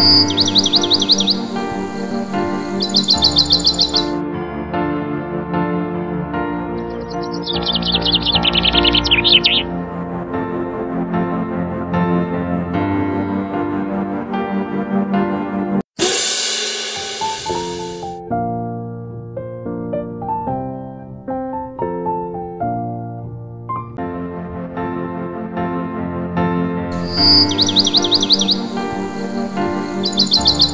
Música Música